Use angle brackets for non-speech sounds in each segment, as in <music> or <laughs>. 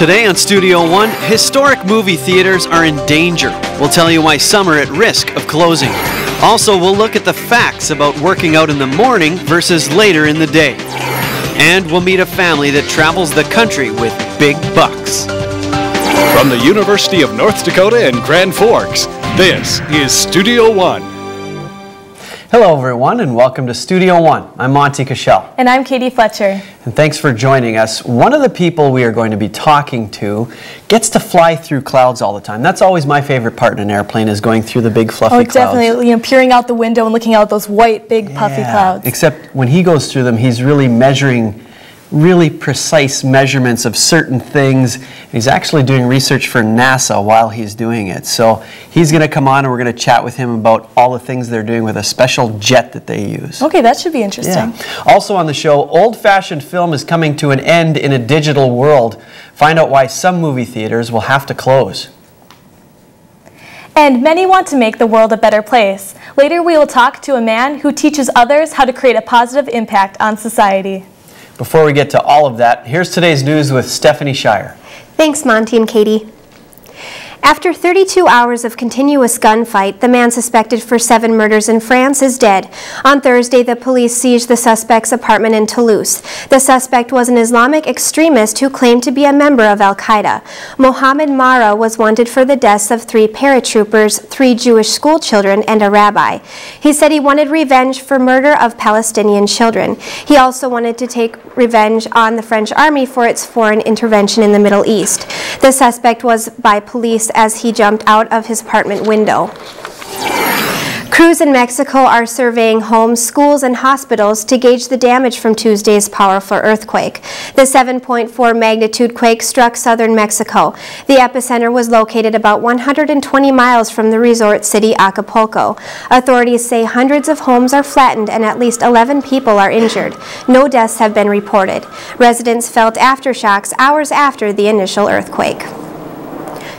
Today on Studio One, historic movie theaters are in danger. We'll tell you why some are at risk of closing. Also, we'll look at the facts about working out in the morning versus later in the day. And we'll meet a family that travels the country with big bucks. From the University of North Dakota in Grand Forks, this is Studio One. Hello, everyone, and welcome to Studio One. I'm Monty Cashel. And I'm Katie Fletcher. And thanks for joining us. One of the people we are going to be talking to gets to fly through clouds all the time. That's always my favorite part in an airplane is going through the big fluffy Oh, clouds. definitely. You know, peering out the window and looking out those white, big, puffy clouds. Except when he goes through them, he's really measuring really precise measurements of certain things. He's actually doing research for NASA while he's doing it. So he's going to come on and we're going to chat with him about all the things they're doing with a special jet that they use. Okay, that should be interesting. Yeah. Also on the show, old fashioned film is coming to an end in a digital world. Find out why some movie theaters will have to close. And many want to make the world a better place. Later, we will talk to a man who teaches others how to create a positive impact on society. Before we get to all of that, here's today's news with Stephanie Shire. Thanks, Monty and Katie. After 32 hours of continuous gunfight, the man suspected for seven murders in France is dead. On Thursday, the police seized the suspect's apartment in Toulouse. The suspect was an Islamic extremist who claimed to be a member of Al Qaeda. Mohammed Merah was wanted for the deaths of three paratroopers, three Jewish schoolchildren, and a rabbi. He said he wanted revenge for murder of Palestinian children. He also wanted to take revenge on the French army for its foreign intervention in the Middle East. The suspect was by police as he jumped out of his apartment window. Crews in Mexico are surveying homes, schools, and hospitals to gauge the damage from Tuesday's powerful earthquake. The 7.4 magnitude quake struck southern Mexico. The epicenter was located about 120 miles from the resort city Acapulco. Authorities say hundreds of homes are flattened and at least 11 people are injured. No deaths have been reported. Residents felt aftershocks hours after the initial earthquake.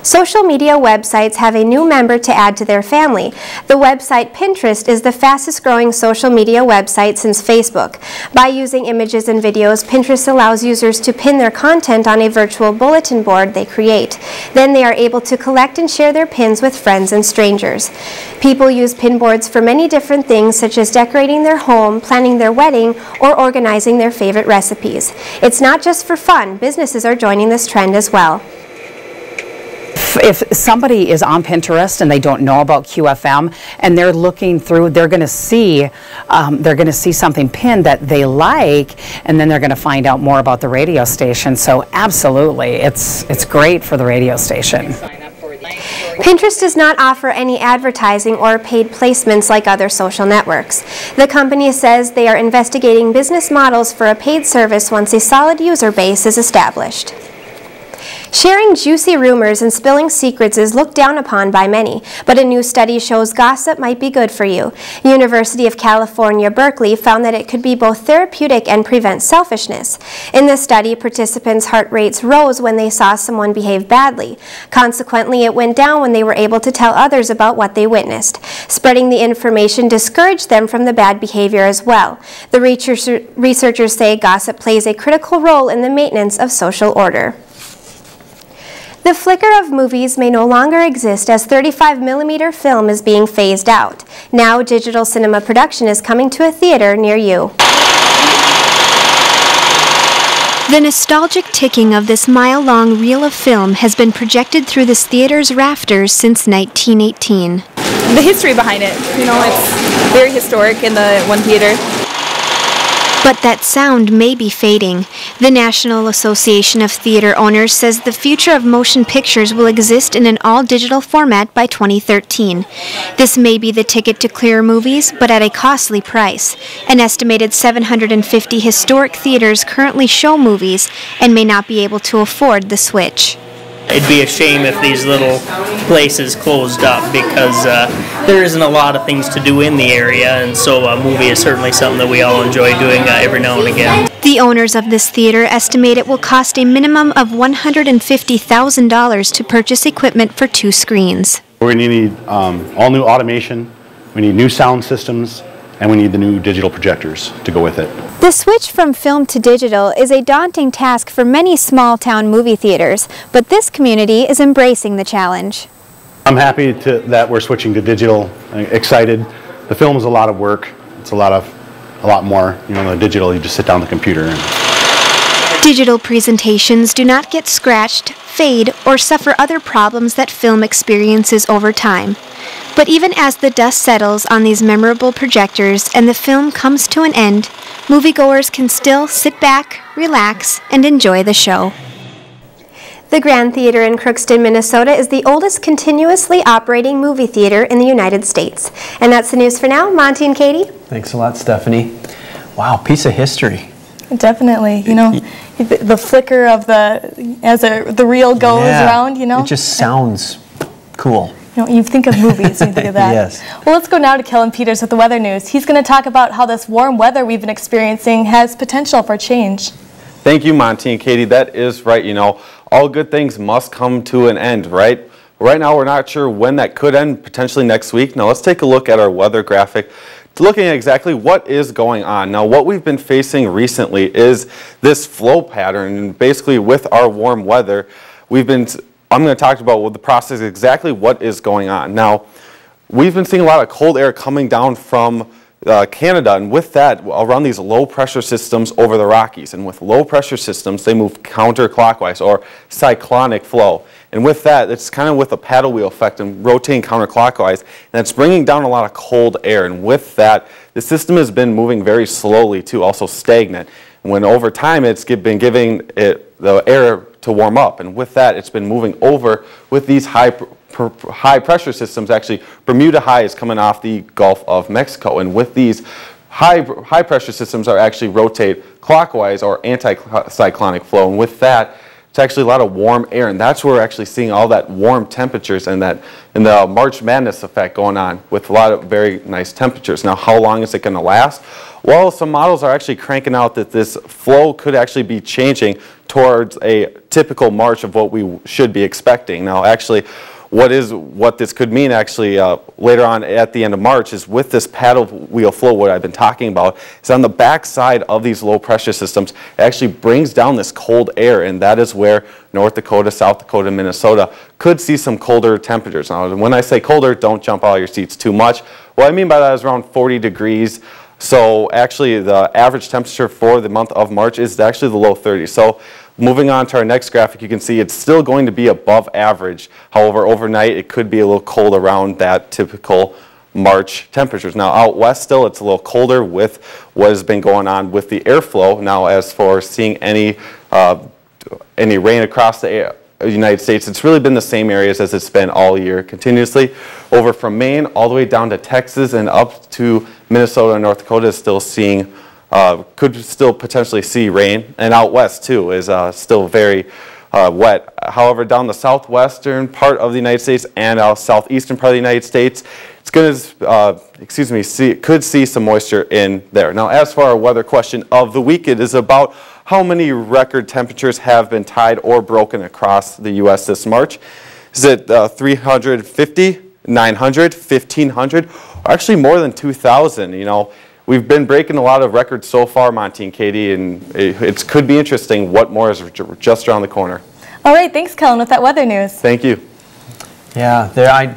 Social media websites have a new member to add to their family. The website Pinterest is the fastest growing social media website since Facebook. By using images and videos, Pinterest allows users to pin their content on a virtual bulletin board they create. Then they are able to collect and share their pins with friends and strangers. People use pin boards for many different things, such as decorating their home, planning their wedding, or organizing their favorite recipes. It's not just for fun, businesses are joining this trend as well if somebody is on Pinterest and they don't know about QFM and they're looking through, they're going to see um, they're going to see something pinned that they like, and then they're going to find out more about the radio station. So absolutely, it's it's great for the radio station. Pinterest does not offer any advertising or paid placements like other social networks. The company says they are investigating business models for a paid service once a solid user base is established. Sharing juicy rumors and spilling secrets is looked down upon by many, but a new study shows gossip might be good for you. University of California, Berkeley found that it could be both therapeutic and prevent selfishness. In the study, participants' heart rates rose when they saw someone behave badly. Consequently, it went down when they were able to tell others about what they witnessed. Spreading the information discouraged them from the bad behavior as well. The researchers say gossip plays a critical role in the maintenance of social order. The flicker of movies may no longer exist as 35mm film is being phased out. Now digital cinema production is coming to a theater near you. The nostalgic ticking of this mile-long reel of film has been projected through this theater's rafters since 1918. The history behind it, you know, it's very historic in the one theater. But that sound may be fading. The National Association of Theater Owners says the future of motion pictures will exist in an all digital format by 2013. This may be the ticket to clear movies, but at a costly price. An estimated 750 historic theaters currently show movies and may not be able to afford the switch. It'd be a shame if these little places closed up because uh, there isn't a lot of things to do in the area, and so a movie is certainly something that we all enjoy doing uh, every now and again. The owners of this theater estimate it will cost a minimum of $150,000 to purchase equipment for two screens. We're going to need um, all new automation, we need new sound systems, and we need the new digital projectors to go with it. The switch from film to digital is a daunting task for many small town movie theaters, but this community is embracing the challenge. I'm happy to, that we're switching to digital. I'm excited. The film is a lot of work. It's a lot of, a lot more. You know, the digital, you just sit down the computer and Digital presentations do not get scratched, fade, or suffer other problems that film experiences over time. But even as the dust settles on these memorable projectors and the film comes to an end, moviegoers can still sit back, relax, and enjoy the show. The Grand Theater in Crookston, Minnesota is the oldest continuously operating movie theater in the United States. And that's the news for now. Monty and Katie. Thanks a lot, Stephanie. Wow, piece of history. Definitely, you know, the, the flicker of the as a, the reel goes Yeah, around, you know. It just sounds cool. You know, you think of movies, you think of <laughs> that. Yes. Well, let's go now to Kellen Peters with the weather news. He's going to talk about how this warm weather we've been experiencing has potential for change. Thank you, Monty and Katie. That is right. You know, all good things must come to an end, right? Right now, we're not sure when that could end, potentially next week. Now, let's take a look at our weather graphic looking at exactly what is going on. Now, what we've been facing recently is this flow pattern. And basically, with our warm weather, we've been, I'm going to talk about the process exactly what is going on. Now, we've been seeing a lot of cold air coming down from uh, Canada, and with that, around these low pressure systems over the Rockies. And with low pressure systems, they move counterclockwise or cyclonic flow. And with that, it's kind of with a paddle wheel effect and rotating counterclockwise, and it's bringing down a lot of cold air. And with that, the system has been moving very slowly too, also stagnant. When over time, it's been giving it the air to warm up. And with that, it's been moving over with these high per, high pressure systems. Actually, Bermuda High is coming off the Gulf of Mexico, and with these high high pressure systems are actually rotate clockwise or anticyclonic flow, and with that. It's actually a lot of warm air, and that's where we're actually seeing all that warm temperatures and that and the March Madness effect going on with a lot of very nice temperatures. Now, how long is it going to last? Well, some models are actually cranking out that this flow could actually be changing towards a typical March of what we should be expecting. Now, actually, what is what this could mean actually uh, later on at the end of March is with this paddle wheel flow, what I've been talking about, is on the back side of these low pressure systems, it actually brings down this cold air, and that is where North Dakota, South Dakota, Minnesota could see some colder temperatures. Now, when I say colder, don't jump out of your seats too much. What I mean by that is around 40 degrees. So actually the average temperature for the month of March is actually the low 30s. So moving on to our next graphic, you can see it's still going to be above average. However, overnight it could be a little cold around that typical March temperatures. Now out west still it's a little colder with what has been going on with the airflow. Now as for seeing any, uh, any rain across the air, United States, it's really been the same areas as it's been all year continuously. Over from Maine all the way down to Texas and up to Minnesota and North Dakota is still seeing, uh, could still potentially see rain. And out west too is uh, still very uh, wet. However, down the southwestern part of the United States and our southeastern part of the United States, it's going to, uh, excuse me, see, could see some moisture in there. Now, as for our weather question of the week, it is about how many record temperatures have been tied or broken across the U.S. this March. Is it uh, 350, 900, 1,500, or actually more than 2,000? You know, we've been breaking a lot of records so far, Monty and Katie, and it, it could be interesting what more is just around the corner. All right, thanks, Kellen, with that weather news. Thank you. Yeah, there. I.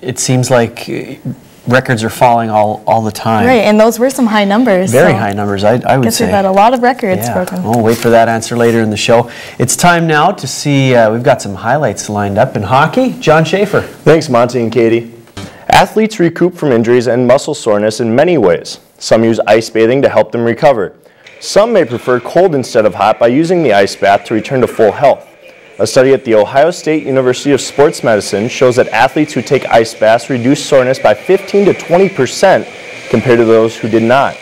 It seems like records are falling all, all the time. Right, and those were some high numbers. Very so high numbers, I, I would guess say. we've had a lot of records yeah. broken. We'll wait for that answer later in the show. It's time now to see, uh, we've got some highlights lined up in hockey. John Schaefer. Thanks, Monty and Katie. Athletes recoup from injuries and muscle soreness in many ways. Some use ice bathing to help them recover. Some may prefer cold instead of hot by using the ice bath to return to full health. A study at The Ohio State University of Sports Medicine shows that athletes who take ice baths reduce soreness by 15 to 20 percent compared to those who did not.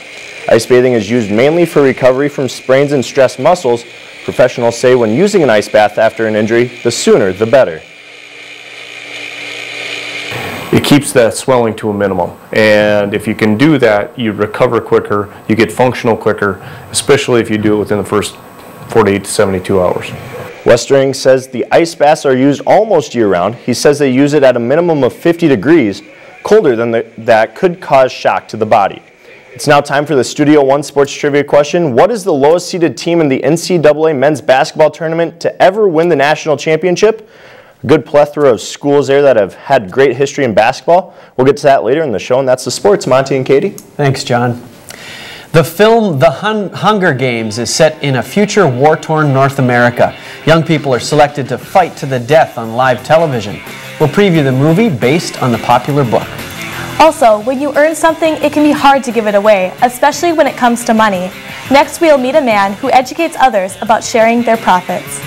Ice bathing is used mainly for recovery from sprains and stressed muscles. Professionals say when using an ice bath after an injury, the sooner the better. It keeps that swelling to a minimum. And if you can do that, you recover quicker, you get functional quicker, especially if you do it within the first 48 to 72 hours. Westering says the ice baths are used almost year-round. He says they use it at a minimum of 50 degrees, colder than the, that could cause shock to the body. It's now time for the Studio One Sports Trivia question. What is the lowest seeded team in the NCAA men's basketball tournament to ever win the national championship? A good plethora of schools there that have had great history in basketball. We'll get to that later in the show, and that's the sports. Monty and Katie. Thanks, John. The film The Hun Hunger Games is set in a future war-torn North America. Young people are selected to fight to the death on live television. We'll preview the movie based on the popular book. Also, when you earn something, it can be hard to give it away, especially when it comes to money. Next, we'll meet a man who educates others about sharing their profits.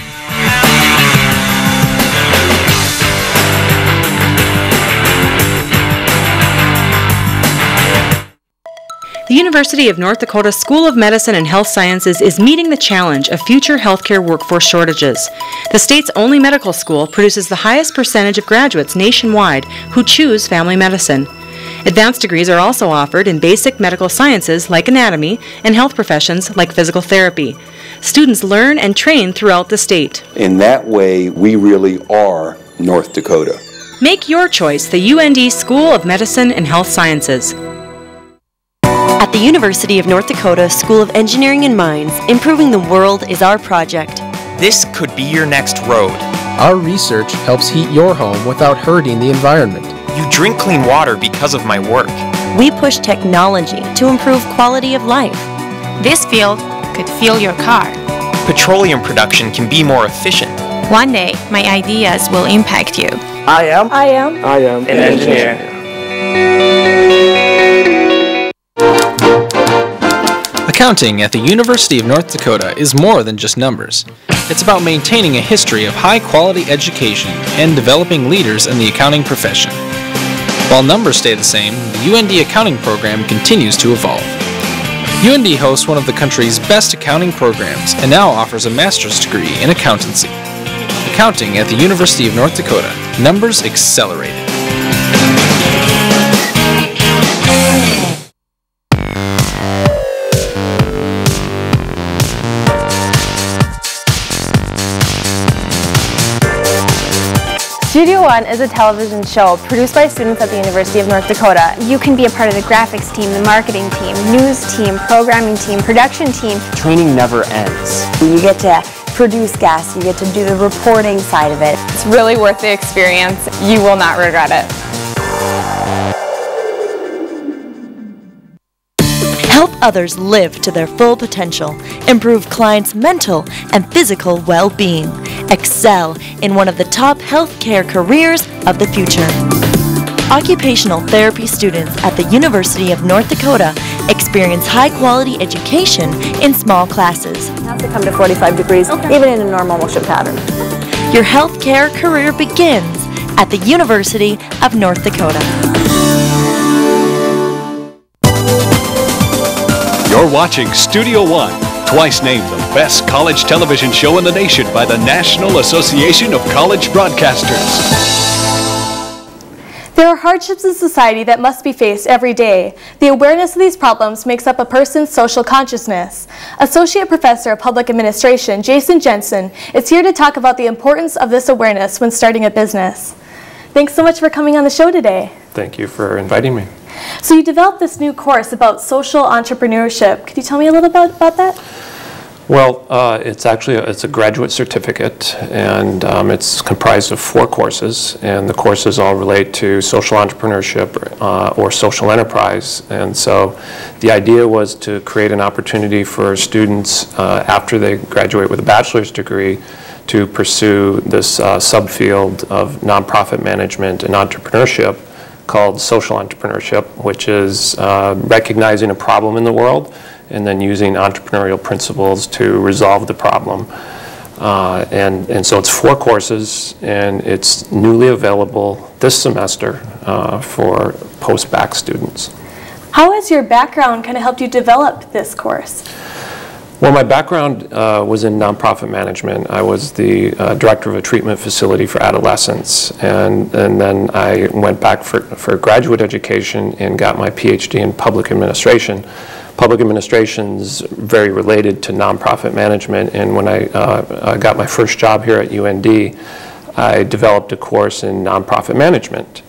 The University of North Dakota School of Medicine and Health Sciences is meeting the challenge of future healthcare workforce shortages. The state's only medical school produces the highest percentage of graduates nationwide who choose family medicine. Advanced degrees are also offered in basic medical sciences like anatomy and health professions like physical therapy. Students learn and train throughout the state. In that way, we really are North Dakota. Make your choice the UND School of Medicine and Health Sciences. At the University of North Dakota School of Engineering and Mines, improving the world is our project. This could be your next road. Our research helps heat your home without hurting the environment. You drink clean water because of my work. We push technology to improve quality of life. This field could fuel your car. Petroleum production can be more efficient. One day, my ideas will impact you. I am. I am. I am an engineer. Accounting at the University of North Dakota is more than just numbers. It's about maintaining a history of high quality education and developing leaders in the accounting profession. While numbers stay the same, the UND accounting program continues to evolve. UND hosts one of the country's best accounting programs and now offers a master's degree in accountancy. Accounting at the University of North Dakota. Numbers accelerated. Studio One is a television show produced by students at the University of North Dakota. You can be a part of the graphics team, the marketing team, news team, programming team, production team. Training never ends. You get to produce guests, you get to do the reporting side of it. It's really worth the experience. You will not regret it. Others live to their full potential. Improve clients' mental and physical well-being. Excel in one of the top healthcare careers of the future. Occupational therapy students at the University of North Dakota experience high-quality education in small classes. Has to come to 45 degrees, okay. even in a normal motion pattern. Your healthcare career begins at the University of North Dakota. You're watching Studio One, twice named the best college television show in the nation by the National Association of College Broadcasters. There are hardships in society that must be faced every day. The awareness of these problems makes up a person's social consciousness. Associate Professor of Public Administration Jason Jensen is here to talk about the importance of this awareness when starting a business. Thanks so much for coming on the show today. Thank you for inviting me. So you developed this new course about social entrepreneurship. Could you tell me a little bit about that? Well, uh, it's actually a, it's a graduate certificate, and um, it's comprised of four courses, and the courses all relate to social entrepreneurship uh, or social enterprise. And so, the idea was to create an opportunity for students uh, after they graduate with a bachelor's degree to pursue this uh, subfield of nonprofit management and entrepreneurship called social entrepreneurship, which is uh, recognizing a problem in the world and then using entrepreneurial principles to resolve the problem. Uh, and, and so it's four courses, and it's newly available this semester uh, for post-bac students. How has your background kind of helped you develop this course? Well, my background uh, was in nonprofit management. I was the uh, director of a treatment facility for adolescents, and, and then I went back for, for graduate education and got my PhD in public administration. Public administration is very related to nonprofit management, and when I, uh, I got my first job here at UND, I developed a course in nonprofit management.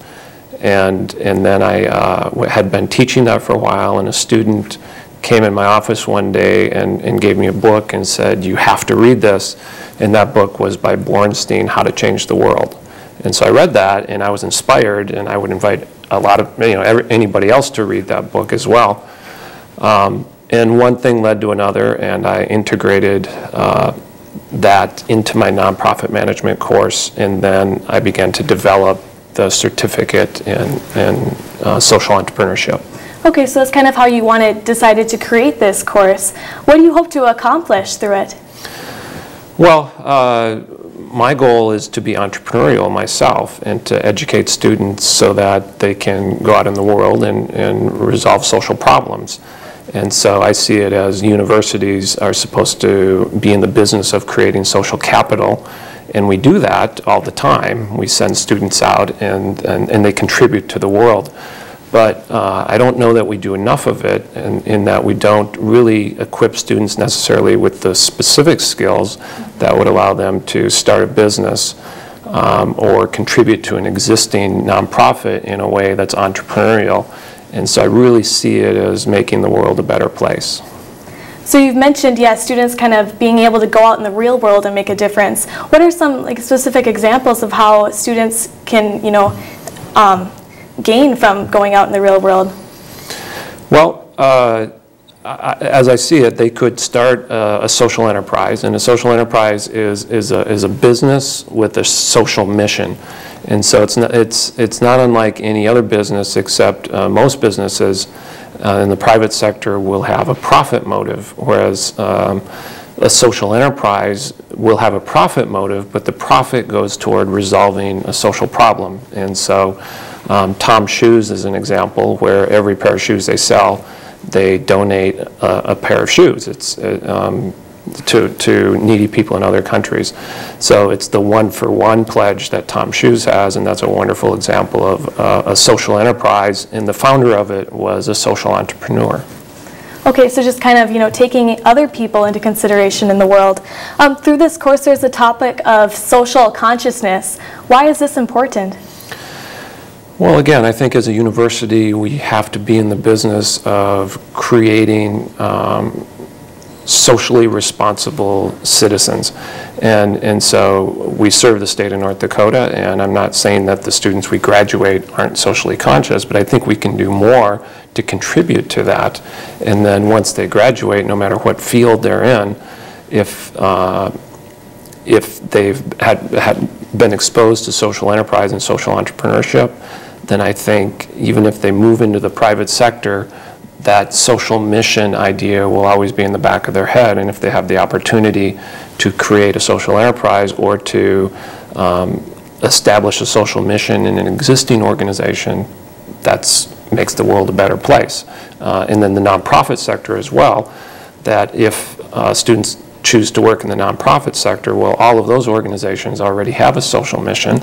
and, and then I uh, had been teaching that for a while, and a student came in my office one day and, and gave me a book and said, you have to read this. And that book was by Bornstein, How to Change the World. And so I read that, and I was inspired, and I would invite a lot of, you know, every, anybody else to read that book as well. Um, and one thing led to another, and I integrated uh, that into my nonprofit management course, and then I began to develop the certificate in, in uh, social entrepreneurship. Okay, so that's kind of how you wanted, decided to create this course. What do you hope to accomplish through it? Well, uh, my goal is to be entrepreneurial myself and to educate students so that they can go out in the world and, and resolve social problems. And so I see it as universities are supposed to be in the business of creating social capital. And we do that all the time. We send students out and, and, and they contribute to the world. But uh, I don't know that we do enough of it in, in that we don't really equip students necessarily with the specific skills that would allow them to start a business um, or contribute to an existing nonprofit in a way that's entrepreneurial and so I really see it as making the world a better place. So you've mentioned, yeah, students kind of being able to go out in the real world and make a difference. What are some like specific examples of how students can, you know, um, gain from going out in the real world? Well, uh, as I see it, they could start a, a, social enterprise, and a social enterprise is, is, a, is a business with a social mission. And so it's not, it's, it's not unlike any other business except uh, most businesses uh, in the private sector will have a profit motive, whereas um, a social enterprise will have a profit motive, but the profit goes toward resolving a social problem. And so um, Tom Shoes is an example where every pair of shoes they sell, they donate a, a pair of shoes. It's, uh, um, to, to needy people in other countries. So it's the one for one pledge that Tom Shoes has, and that's a wonderful example of uh, a social enterprise, and the founder of it was a social entrepreneur. Okay, so just kind of, you know, taking other people into consideration in the world. Um, through this course, there's a topic of social consciousness. Why is this important? Well, again, I think as a university, we have to be in the business of creating um, socially responsible citizens. And, and so we serve the state of North Dakota, and I'm not saying that the students we graduate aren't socially conscious, but I think we can do more to contribute to that. And then once they graduate, no matter what field they're in, if, uh, if they've had, had been exposed to social enterprise and social entrepreneurship, then I think even if they move into the private sector, that social mission idea will always be in the back of their head. And if they have the opportunity to create a social enterprise or to um, establish a social mission in an existing organization, that makes the world a better place. Uh, and then the nonprofit sector as well, that if uh, students choose to work in the nonprofit sector, well, all of those organizations already have a social mission.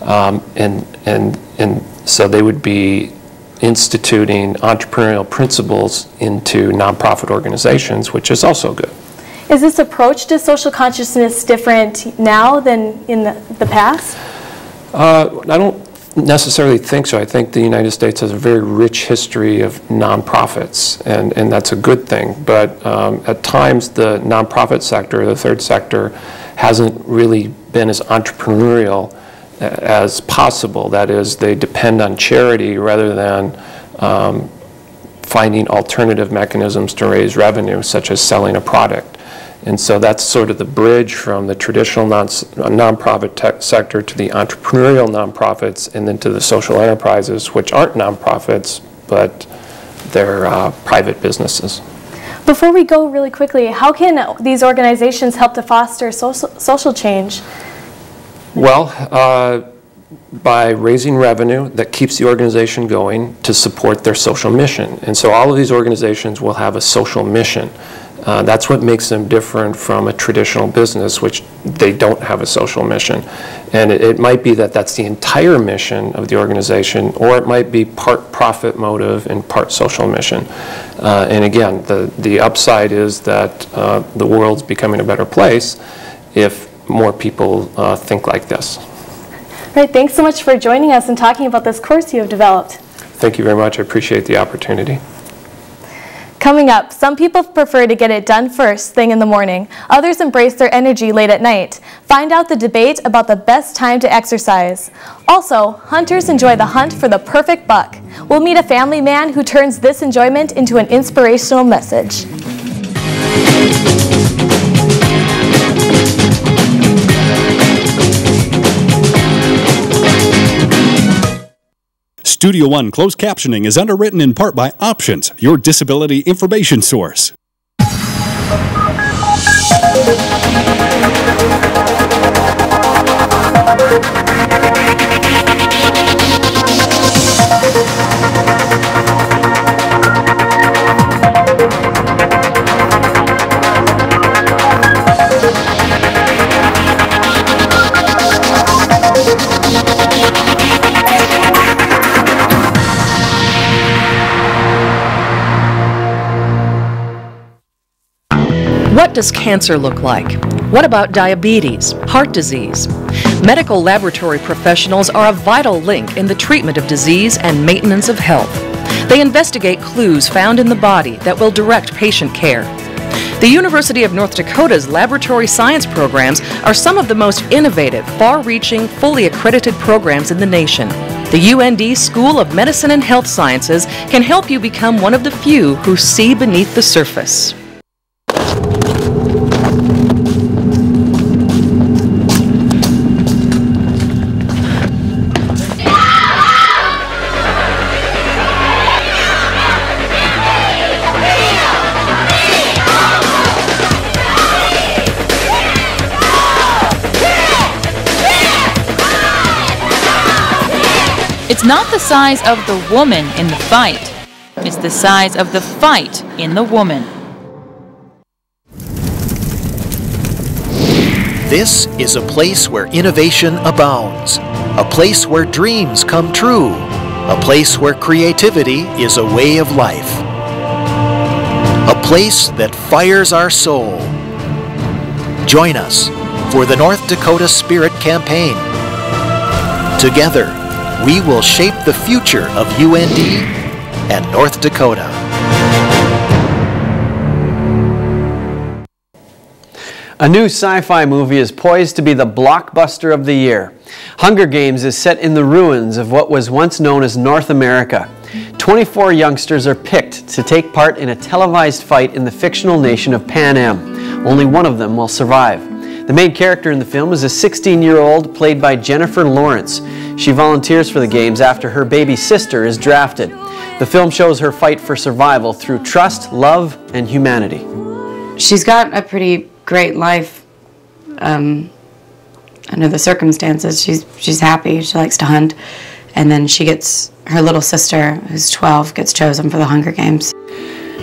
Um, and, and, and so they would be instituting entrepreneurial principles into nonprofit organizations, which is also good. Is this approach to social consciousness different now than in the, the past? Uh, I don't necessarily think so. I think the United States has a very rich history of nonprofits, and, and that's a good thing. But um, at times, the nonprofit sector, the third sector, hasn't really been as entrepreneurial as possible. That is, they depend on charity rather than um, finding alternative mechanisms to raise revenue, such as selling a product. And so that's sort of the bridge from the traditional non nonprofit sector to the entrepreneurial nonprofits and then to the social enterprises, which aren't nonprofits, but they're uh, private businesses. Before we go really quickly, how can these organizations help to foster social, social change? Well, uh, by raising revenue that keeps the organization going to support their social mission. And so all of these organizations will have a social mission. Uh, that's what makes them different from a traditional business, which they don't have a social mission. And it, it, might be that that's the entire mission of the organization, or it might be part profit motive and part social mission. Uh, and again, the, the upside is that uh, the world's becoming a better place if more people uh, think like this. Right, thanks so much for joining us and talking about this course you have developed. Thank you very much. I appreciate the opportunity. Coming up, some people prefer to get it done first thing in the morning. Others embrace their energy late at night. Find out the debate about the best time to exercise. Also, hunters enjoy the hunt for the perfect buck. We'll meet a family man who turns this enjoyment into an inspirational message. Studio One closed captioning is underwritten in part by Options, your disability information source. What does cancer look like? What about diabetes, heart disease? Medical laboratory professionals are a vital link in the treatment of disease and maintenance of health. They investigate clues found in the body that will direct patient care. The University of North Dakota's laboratory science programs are some of the most innovative, far reaching, fully accredited programs in the nation. The UND School of Medicine and Health Sciences can help you become one of the few who see beneath the surface. Not the size of the woman in the fight, it's the size of the fight in the woman. This is a place where innovation abounds, a place where dreams come true, a place where creativity is a way of life, a place that fires our soul. Join us for the North Dakota Spirit Campaign. Together, we will shape the future of UND and North Dakota. A new sci-fi movie is poised to be the blockbuster of the year. Hunger Games is set in the ruins of what was once known as North America. 24 youngsters are picked to take part in a televised fight in the fictional nation of Panem. Only one of them will survive. The main character in the film is a 16-year-old played by Jennifer Lawrence. She volunteers for the games after her baby sister is drafted. The film shows her fight for survival through trust, love, and humanity. she's got a pretty great life um, under the circumstances. She's she's happy. She likes to hunt, and then she gets her little sister, who's 12, gets chosen for the Hunger Games.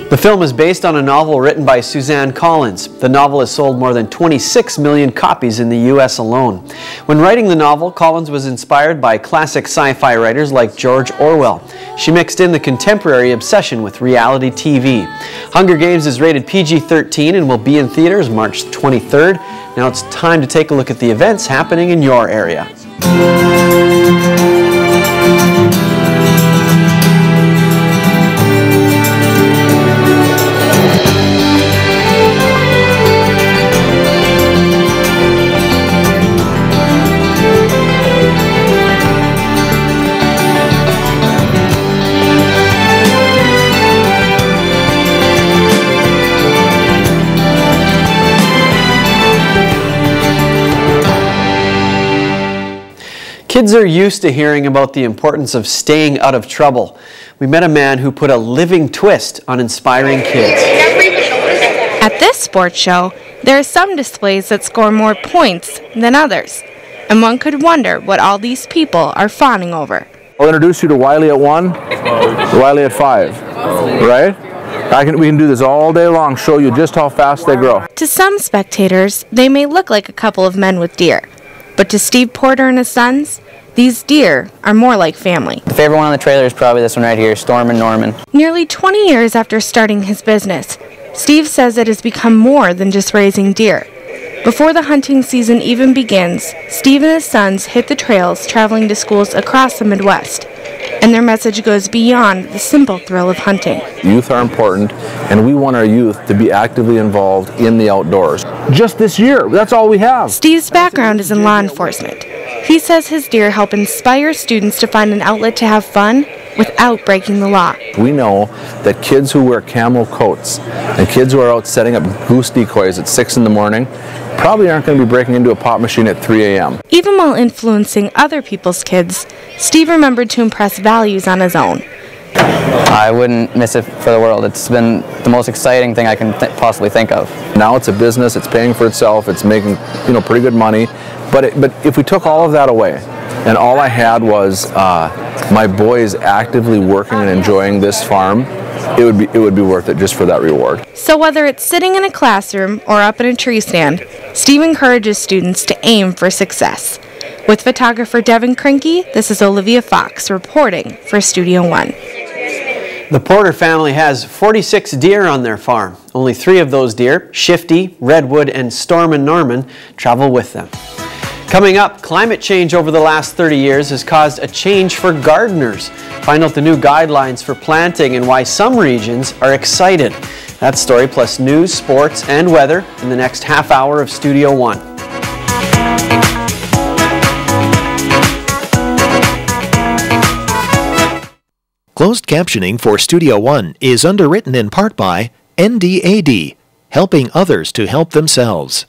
The film is based on a novel written by Suzanne Collins. The novel has sold more than 26 million copies in the U.S. alone. When writing the novel, Collins was inspired by classic sci-fi writers like George Orwell. She mixed in the contemporary obsession with reality TV. Hunger Games is rated PG-13 and will be in theaters March 23rd. Now it's time to take a look at the events happening in your area. Kids are used to hearing about the importance of staying out of trouble. We met a man who put a living twist on inspiring kids. At this sports show, there are some displays that score more points than others, and one could wonder what all these people are fawning over. I'll introduce you to Wiley at one, Wiley at five, right? I can, we can do this all day long, show you just how fast they grow. To some spectators, they may look like a couple of men with deer, but to Steve Porter and his sons, these deer are more like family. The favorite one on the trailer is probably this one right here, Stormin' Norman. Nearly 20 years after starting his business, Steve says it has become more than just raising deer. Before the hunting season even begins, Steve and his sons hit the trails traveling to schools across the Midwest. And their message goes beyond the simple thrill of hunting. Youth are important, and we want our youth to be actively involved in the outdoors. Just this year, that's all we have. Steve's background is in law enforcement. He says his deer help inspire students to find an outlet to have fun without breaking the law. We know that kids who wear camel coats and kids who are out setting up goose decoys at 6 in the morning probably aren't going to be breaking into a pop machine at 3 a.m. Even while influencing other people's kids, Steve remembered to impress values on his own. I wouldn't miss it for the world. It's been the most exciting thing I can th possibly think of. Now it's a business, it's paying for itself, it's making, you know, pretty good money. But, it, but if we took all of that away, and all I had was uh, my boys actively working and enjoying this farm, it would be it would be worth it just for that reward. So whether it's sitting in a classroom or up in a tree stand, Steve encourages students to aim for success. With photographer Devin Krinky, this is Olivia Fox reporting for Studio One. The Porter family has 46 deer on their farm. Only three of those deer, Shifty, Redwood, and Stormin' Norman, travel with them. Coming up, climate change over the last 30 years has caused a change for gardeners. Find out the new guidelines for planting and why some regions are excited. That story plus news, sports, and weather in the next half hour of Studio One. Closed captioning for Studio One is underwritten in part by NDAD, helping others to help themselves.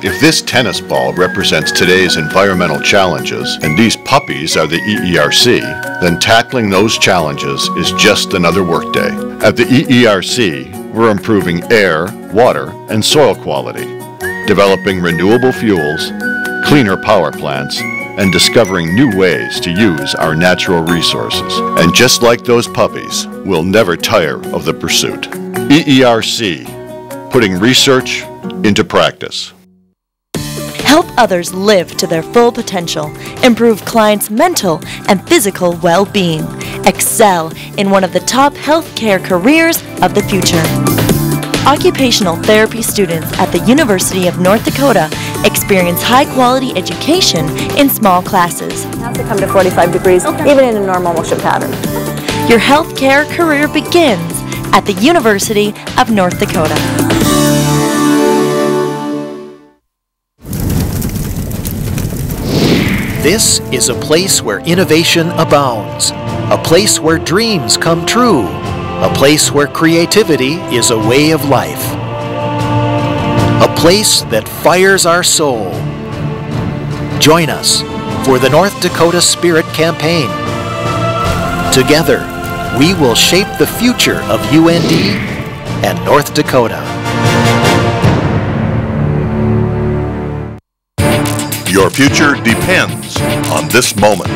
If this tennis ball represents today's environmental challenges and these puppies are the EERC, then tackling those challenges is just another workday. At the EERC, we're improving air, water, and soil quality, developing renewable fuels, cleaner power plants, and discovering new ways to use our natural resources. And just like those puppies, we'll never tire of the pursuit. EERC, putting research into practice. Help others live to their full potential. Improve clients' mental and physical well being. Excel in one of the top healthcare careers of the future. Occupational therapy students at the University of North Dakota experience high quality education in small classes. have to come to 45 degrees, even in a normal motion pattern. Your healthcare career begins at the University of North Dakota. This is a place where innovation abounds, a place where dreams come true, a place where creativity is a way of life, a place that fires our soul. Join us for the North Dakota Spirit Campaign. Together, we will shape the future of UND and North Dakota. Your future depends on this moment.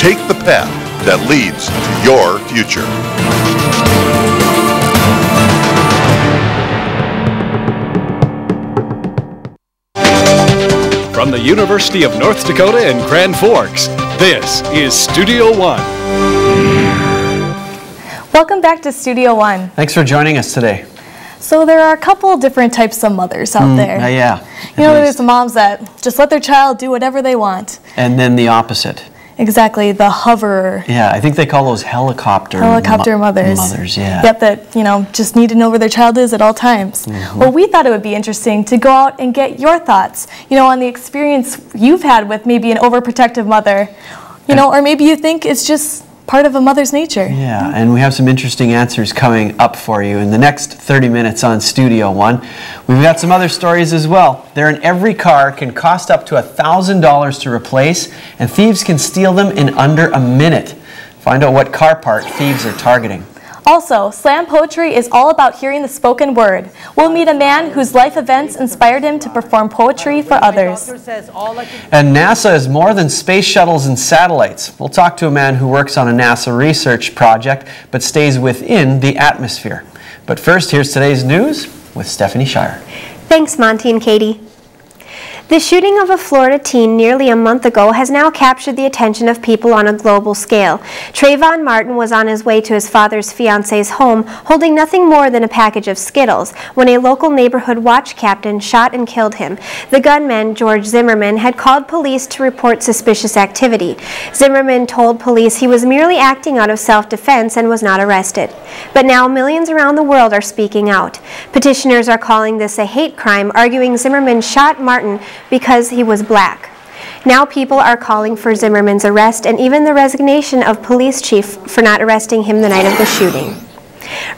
Take the path that leads to your future. The University of North Dakota in Grand Forks, this is Studio One. Welcome back to Studio One. Thanks for joining us today. So there are a couple different types of mothers out Mm, there. uh, yeah. You know, there's the moms that just let their child do whatever they want. And then the opposite. Exactly, the hover Yeah, I think they call those helicopter helicopter mo- mothers. Mothers, yeah. Yep, that, you know, just need to know where their child is at all times. Mhm. Well, we thought it would be interesting to go out and get your thoughts, you know, on the experience you've had with maybe an overprotective mother, you know, or maybe you think it's just part of a mother's nature. Yeah, and we have some interesting answers coming up for you in the next 30 minutes on Studio One. We've got some other stories as well. They're in every car, can cost up to $1,000 to replace, and thieves can steal them in under a minute. Find out what car part thieves are targeting. Also, slam poetry is all about hearing the spoken word. We'll meet a man whose life events inspired him to perform poetry for others. And NASA is more than space shuttles and satellites. We'll talk to a man who works on a NASA research project but stays within the atmosphere. But first, here's today's news with Stephanie Shire. Thanks, Monty and Katie. The shooting of a Florida teen nearly a month ago has now captured the attention of people on a global scale. Trayvon Martin was on his way to his father's fiance's home holding nothing more than a package of Skittles when a local neighborhood watch captain shot and killed him. The gunman, George Zimmerman, had called police to report suspicious activity. Zimmerman told police he was merely acting out of self-defense and was not arrested. But now millions around the world are speaking out. Petitioners are calling this a hate crime, arguing Zimmerman shot Martin because he was black. Now people are calling for Zimmerman's arrest and even the resignation of police chief for not arresting him the night of the shooting.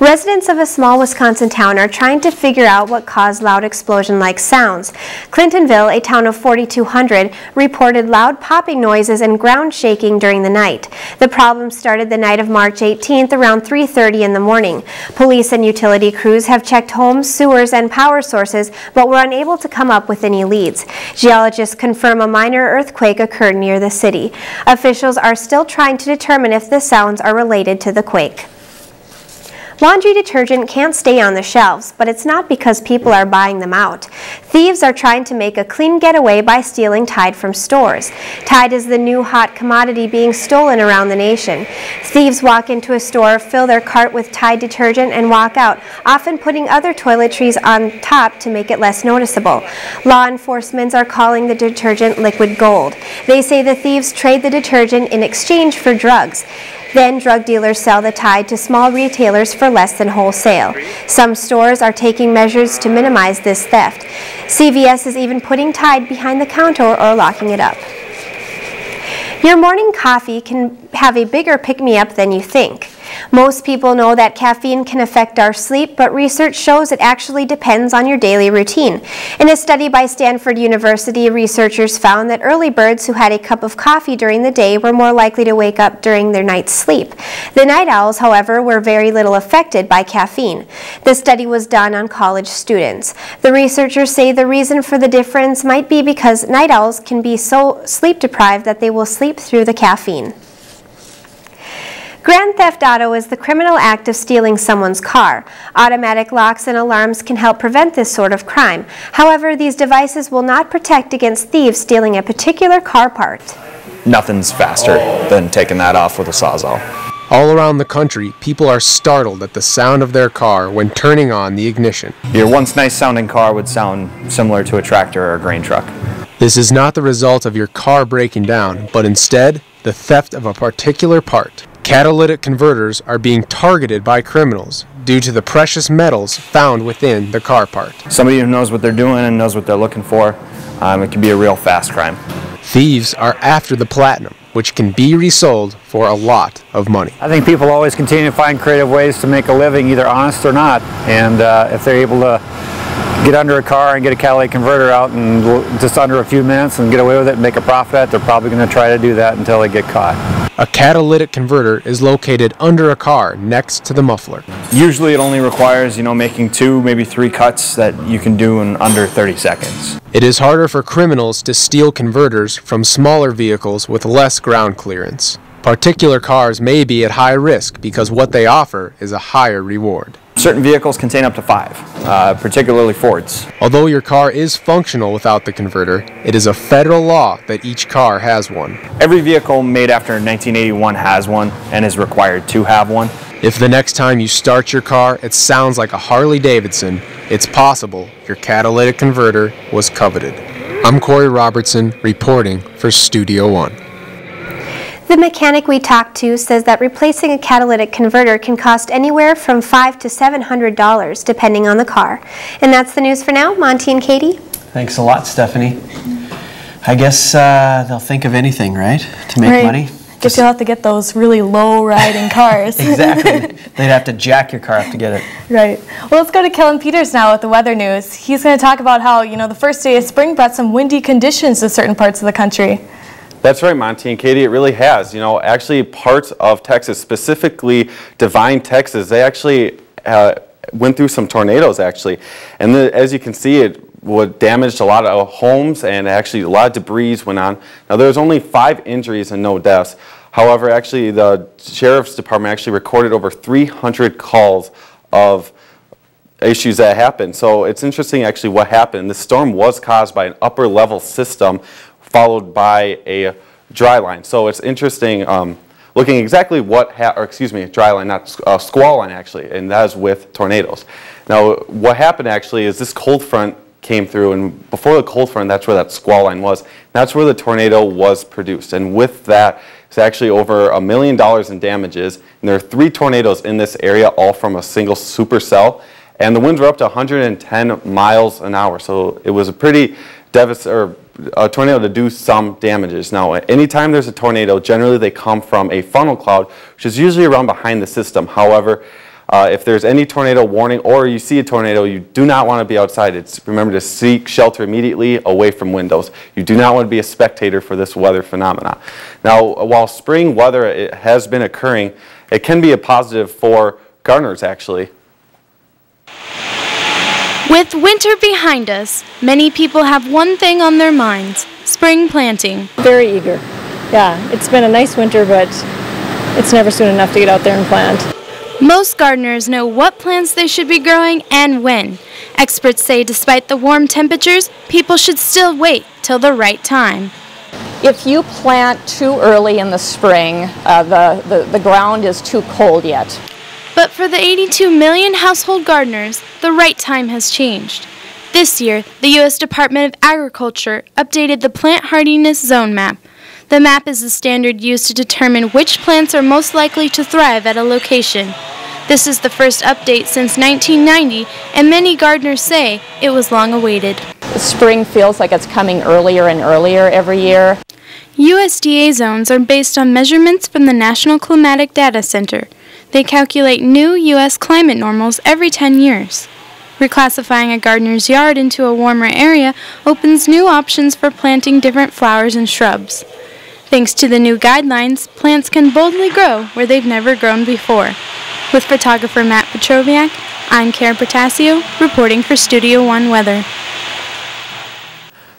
Residents of a small Wisconsin town are trying to figure out what caused loud explosion-like sounds. Clintonville, a town of 4,200, reported loud popping noises and ground shaking during the night. The problem started the night of March 18th around 3.30 in the morning. Police and utility crews have checked homes, sewers, and power sources, but were unable to come up with any leads. Geologists confirm a minor earthquake occurred near the city. Officials are still trying to determine if the sounds are related to the quake. Laundry detergent can't stay on the shelves, but it's not because people are buying them out. Thieves are trying to make a clean getaway by stealing Tide from stores. Tide is the new hot commodity being stolen around the nation. Thieves walk into a store, fill their cart with Tide detergent, and walk out, often putting other toiletries on top to make it less noticeable. Law enforcement are calling the detergent liquid gold. They say the thieves trade the detergent in exchange for drugs. Then drug dealers sell the Tide to small retailers for less than wholesale. Some stores are taking measures to minimize this theft. CVS is even putting Tide behind the counter or locking it up. Your morning coffee can have a bigger pick-me-up than you think. Most people know that caffeine can affect our sleep, but research shows it actually depends on your daily routine. In a study by Stanford University, researchers found that early birds who had a cup of coffee during the day were more likely to wake up during their night's sleep. The night owls, however, were very little affected by caffeine. The study was done on college students. The researchers say the reason for the difference might be because night owls can be so sleep deprived that they will sleep through the caffeine. Grand theft auto is the criminal act of stealing someone's car. Automatic locks and alarms can help prevent this sort of crime. However, these devices will not protect against thieves stealing a particular car part. Nothing's faster than taking that off with a sawzall. All around the country, people are startled at the sound of their car when turning on the ignition. Your once nice sounding car would sound similar to a tractor or a grain truck. This is not the result of your car breaking down, but instead the theft of a particular part. Catalytic converters are being targeted by criminals due to the precious metals found within the car part. Somebody who knows what they're doing and knows what they're looking for, um, it can be a real fast crime. Thieves are after the platinum, which can be resold for a lot of money. I think people always continue to find creative ways to make a living, either honest or not. And uh, if they're able to get under a car and get a catalytic converter out in just under a few minutes and get away with it and make a profit at, they're probably going to try to do that until they get caught. A catalytic converter is located under a car next to the muffler. Usually it only requires, you know, making two, maybe three cuts that you can do in under 30 seconds. It is harder for criminals to steal converters from smaller vehicles with less ground clearance. Particular cars may be at high risk because what they offer is a higher reward. Certain vehicles contain up to five, uh, particularly Fords. Although your car is functional without the converter, it is a federal law that each car has one. Every vehicle made after 1981 has one and is required to have one. If the next time you start your car it sounds like a Harley Davidson, it's possible your catalytic converter was coveted. I'm Corey Robertson reporting for Studio One. The mechanic we talked to says that replacing a catalytic converter can cost anywhere from five to seven hundred dollars, depending on the car. And that's the news for now. Monty and Katie. Thanks a lot, Stephanie. I guess uh, they'll think of anything, right, to make Right. money. Guess you'll have to get those really low riding <laughs> cars. <laughs> Exactly. They'd have to jack your car up to get it. Right. Well, let's go to Kellen Peters now with the weather news. He's going to talk about how, you know, the first day of spring brought some windy conditions to certain parts of the country. That's right, Monty and Katie. It really has. You know, actually, parts of Texas, specifically Devine, Texas, they actually uh, went through some tornadoes, actually. And the, as you can see, it would damaged a lot of homes and actually a lot of debris went on. Now, there was only five injuries and no deaths. However, actually, the sheriff's department actually recorded over 300 calls of issues that happened. So it's interesting actually what happened. The storm was caused by an upper level system followed by a dry line. So it's interesting um, looking exactly what, ha or excuse me, dry line, not uh, squall line actually, and that is with tornadoes. Now what happened actually is this cold front came through and before the cold front that's where that squall line was. That's where the tornado was produced and with that it's actually over a million dollars in damages and there are three tornadoes in this area all from a single supercell and the winds were up to 110 miles an hour so it was a pretty devastating a tornado to do some damages. Now, anytime there's a tornado, generally they come from a funnel cloud, which is usually around behind the system. However, uh, if there's any tornado warning or you see a tornado, you do not want to be outside. It's, remember to seek shelter immediately away from windows. You do not want to be a spectator for this weather phenomena. Now, while spring weather has been occurring, it can be a positive for gardeners actually. With winter behind us, many people have one thing on their minds spring planting. Very eager. Yeah, it's been a nice winter, but it's never soon enough to get out there and plant. Most gardeners know what plants they should be growing and when. Experts say despite the warm temperatures, people should still wait till the right time. If you plant too early in the spring, uh, the, the, the ground is too cold yet. But for the 82 million household gardeners, the right time has changed. This year, the U.S. Department of Agriculture updated the plant hardiness zone map. The map is the standard used to determine which plants are most likely to thrive at a location. This is the first update since 1990, and many gardeners say it was long awaited. Spring feels like it's coming earlier and earlier every year. USDA zones are based on measurements from the National Climatic Data Center. They calculate new U.S. climate normals every 10 years. Reclassifying a gardener's yard into a warmer area opens new options for planting different flowers and shrubs. Thanks to the new guidelines, plants can boldly grow where they've never grown before. With photographer Matt Petroviak, I'm Karen Portasio, reporting for Studio One Weather.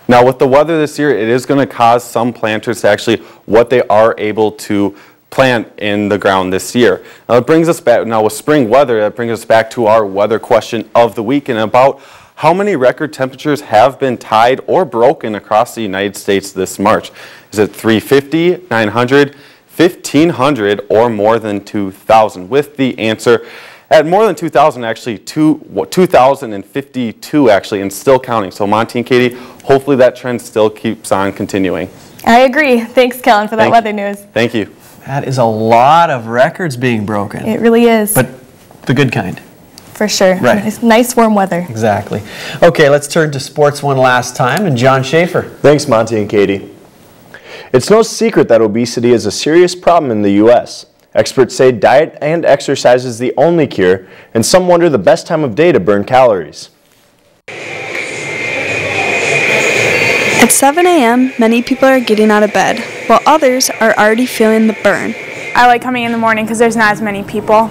Now with the weather this year, it is going to cause some planters to actually what they are able to plant in the ground this year. Now it brings us back, now with spring weather, that brings us back to our weather question of the week and about how many record temperatures have been tied or broken across the United States this March? Is it 350, 900, 1500, or more than 2,000? With the answer at more than 2,000 actually, 2,052 actually, and still counting. So Monty and Katie, hopefully that trend still keeps on continuing. I agree. Thanks, Kellen, for that Thank weather news. Thank you. That is a lot of records being broken. It really is. But the good kind. For sure. Right. Nice, nice warm weather. Exactly. Okay, let's turn to sports one last time. And John Schaefer. Thanks, Monty and Katie. It's no secret that obesity is a serious problem in the U.S. Experts say diet and exercise is the only cure, and some wonder the best time of day to burn calories. At 7 a.m., many people are getting out of bed, while others are already feeling the burn. I like coming in the morning because there's not as many people.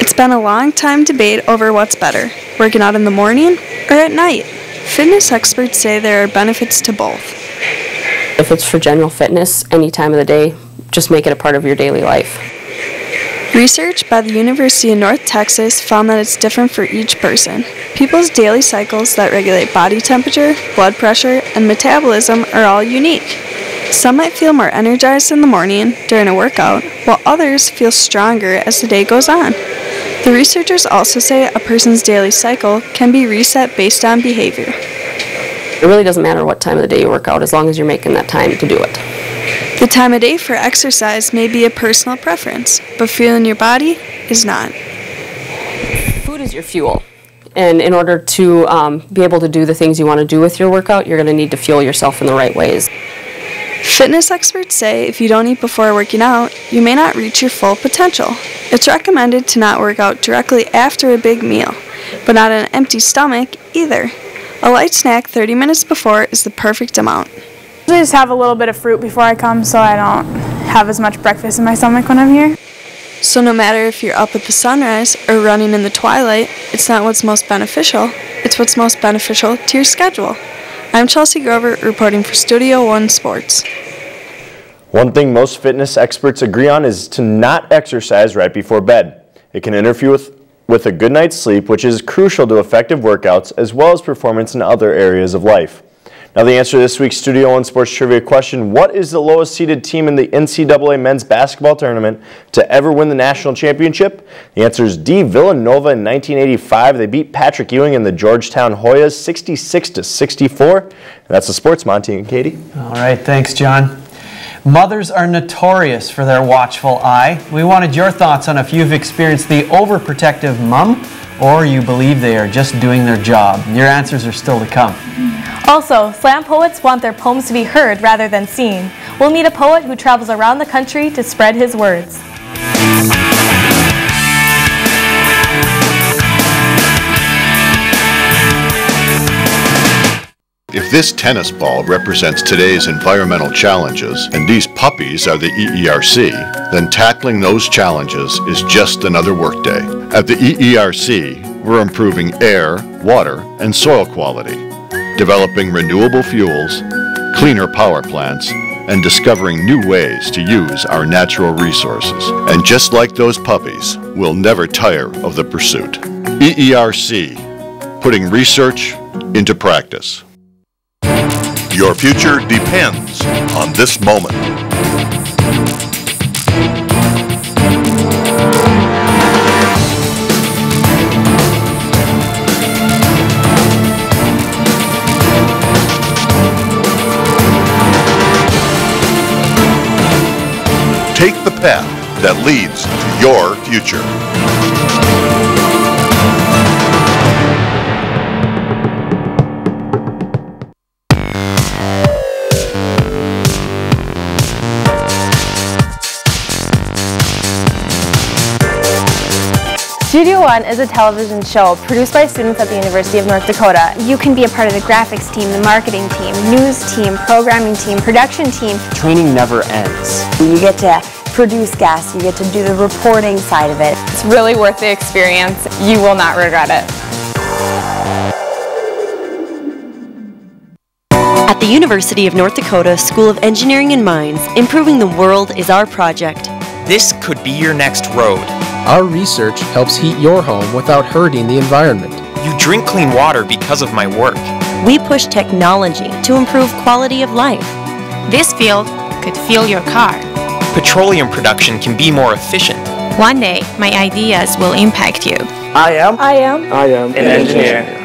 It's been a long time debate over what's better, working out in the morning or at night. Fitness experts say there are benefits to both. If it's for general fitness, any time of the day, just make it a part of your daily life. Research by the University of North Texas found that it's different for each person. People's daily cycles that regulate body temperature, blood pressure, and metabolism are all unique. Some might feel more energized in the morning during a workout, while others feel stronger as the day goes on. The researchers also say a person's daily cycle can be reset based on behavior. It really doesn't matter what time of the day you work out as long as you're making that time to do it. The time of day for exercise may be a personal preference, but feeling your body is not. Food is your fuel. And in order to um, be able to do the things you want to do with your workout, you're going to need to fuel yourself in the right ways. Fitness experts say if you don't eat before working out, you may not reach your full potential. It's recommended to not work out directly after a big meal, but not an empty stomach either. A light snack 30 minutes before is the perfect amount. I just have a little bit of fruit before I come so I don't have as much breakfast in my stomach when I'm here. So no matter if you're up at the sunrise or running in the twilight, it's not what's most beneficial, it's what's most beneficial to your schedule. I'm Chelsea Grover reporting for Studio One Sports. One thing most fitness experts agree on is to not exercise right before bed. It can interfere with with a good night's sleep, which is crucial to effective workouts as well as performance in other areas of life. Now the answer to this week's Studio One Sports Trivia question, what is the lowest seeded team in the NCAA men's basketball tournament to ever win the national championship? The answer is D, Villanova in 1985. They beat Patrick Ewing and the Georgetown Hoyas 66 to 64. And that's the sports, Monty and Katie. All right, thanks, John. Mothers are notorious for their watchful eye. We wanted your thoughts on if you've experienced the overprotective mum or you believe they are just doing their job. Your answers are still to come. Also, slam poets want their poems to be heard rather than seen. We'll meet a poet who travels around the country to spread his words. If this tennis ball represents today's environmental challenges and these puppies are the EERC, then tackling those challenges is just another workday. At the EERC, we're improving air, water, and soil quality, developing renewable fuels, cleaner power plants, and discovering new ways to use our natural resources. And just like those puppies, we'll never tire of the pursuit. EERC, putting research into practice. Your future depends on this moment. Take the path that leads to your future. Studio One is a television show produced by students at the University of North Dakota. You can be a part of the graphics team, the marketing team, news team, programming team, production team. Training never ends. You get to produce guests, you get to do the reporting side of it. It's really worth the experience. You will not regret it. At the University of North Dakota School of Engineering and Mines, improving the world is our project. This could be your next road. Our research helps heat your home without hurting the environment. You drink clean water because of my work. We push technology to improve quality of life. This field could fuel your car. Petroleum production can be more efficient. One day, my ideas will impact you. I am. I am. I am an engineer.